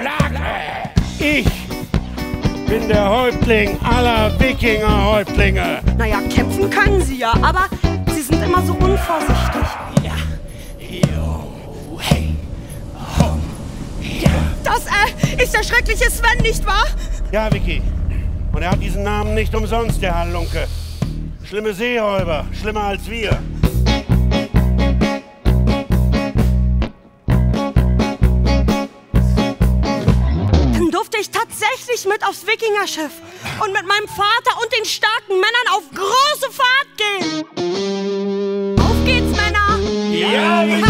Flagge! Ich bin der Häuptling aller Wikinger-Häuptlinge. Naja, kämpfen können sie ja, aber sie sind immer so unvorsichtig. Ja. Yo, hey. Ho. Ja. Das äh, ist der schreckliche Sven, nicht wahr? Ja, Vicky. Und er hat diesen Namen nicht umsonst, der Hallunke. Schlimme Seeräuber, schlimmer als wir. tatsächlich mit aufs Wikingerschiff und mit meinem Vater und den starken Männern auf große Fahrt gehen. Auf geht's, Männer! ja. ja.